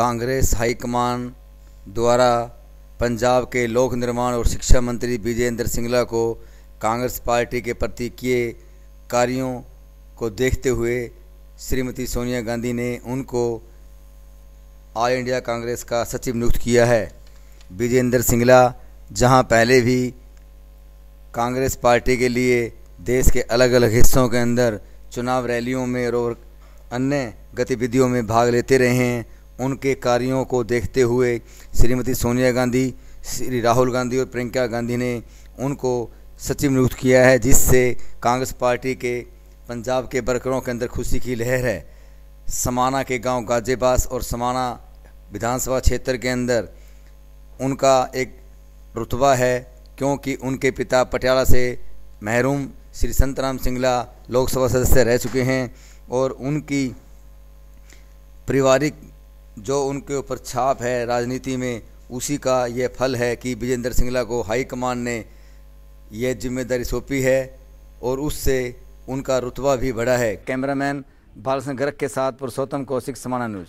Congress high command द्वारा पंजाब के लोक निर्माण और शिक्षा मंत्री विजेंद्र सिंगला को कांग्रेस पार्टी के प्रति किए कार्यों को देखते हुए श्रीमती सोनिया गांधी ने उनको ऑल इंडिया कांग्रेस का सचिव नियुक्त किया है। विजेंद्र सिंगला जहाँ पहले भी कांग्रेस पार्टी के लिए देश के अलग अलग हिस्सों के अंदर चुनाव रैलियों में और अन्य गतिविधियों में भाग लेते रहे हैं उनके कार्यों को देखते हुए श्रीमती सोनिया गांधी, श्री राहुल गांधी और प्रियंका गांधी ने उनको सचिव नियुक्त किया है, जिससे कांग्रेस पार्टी के, पंजाब के वर्करों के अंदर खुशी की लहर है। समाना के गाँव गाजेबास और समाना विधानसभा क्षेत्र के अंदर उनका एक रुतबा है, क्योंकि उनके पिता पटियाला से महरूम, श्री संतराम सिंगला लोकसभा सदस्य रह चुके हैं और उनकी पारिवारिक जो उनके ऊपर छाप है राजनीति में, उसी का यह फल है कि विजेंद्र सिंगला को हाईकमान ने यह ज़िम्मेदारी सौंपी है और उससे उनका रुतबा भी बढ़ा है। कैमरामैन बाल सिंह गर्ग के साथ पुरुषोत्तम कौशिक, समाना न्यूज़।